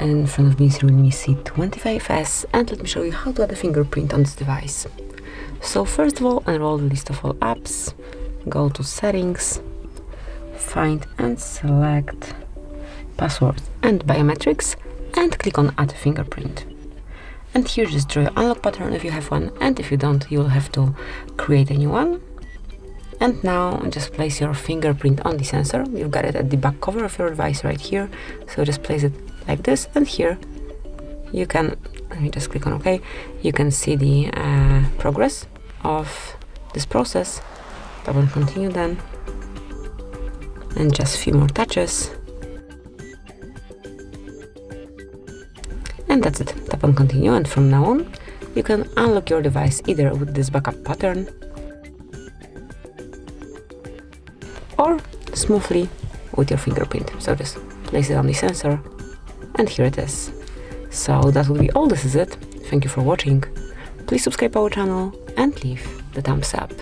In front of me is Realme C25s and let me show you how to add a fingerprint on this device. So first of all, enroll the list of all apps, go to settings, find and select password and biometrics and click on add fingerprint. And here just draw your unlock pattern if you have one and if you don't you'll have to create a new one. And now just place your fingerprint on the sensor. You've got it at the back cover of your device right here. So just place it like this. And here you can let me just click on OK you can see the uh, progress of this process. Double continue then. And just a few more touches. And that's it. Tap on continue. And from now on you can unlock your device either with this backup pattern or smoothly with your fingerprint so just place it on the sensor and here it is. So that will be all this is it. Thank you for watching. Please subscribe our channel and leave the thumbs up.